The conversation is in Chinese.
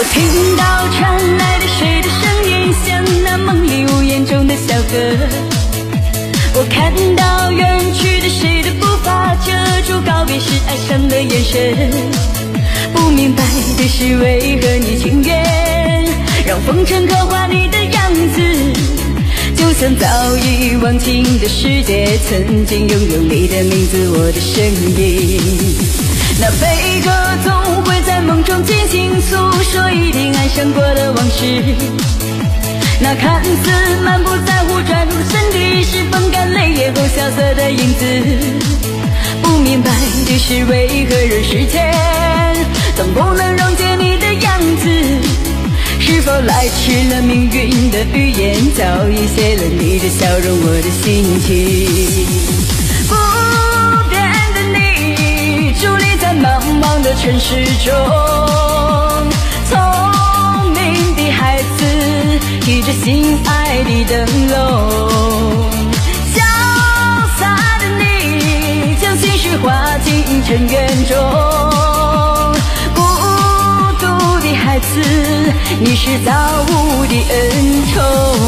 我听到传来的谁的声音，像那梦里呜咽中的小河。我看到远去的谁的步伐，遮住告别时哀伤的眼神。不明白的是，为何你情愿让风尘刻画你的样子？就像早已忘情的世界，曾经拥有你的名字，我的声音。那悲歌总会在梦中进行，诉说想过的往事。那看似满不在乎转入身体，是风干泪眼后萧瑟的影子。不明白的是，为何人世间总不能溶解你的样子？是否来迟了命运的预言，早已写了你的笑容，我的心情。不变的你，伫立在茫茫的城市中，提着心爱的灯笼。潇洒的你，将心事化进尘缘中。孤独的孩子，你是造物的恩宠。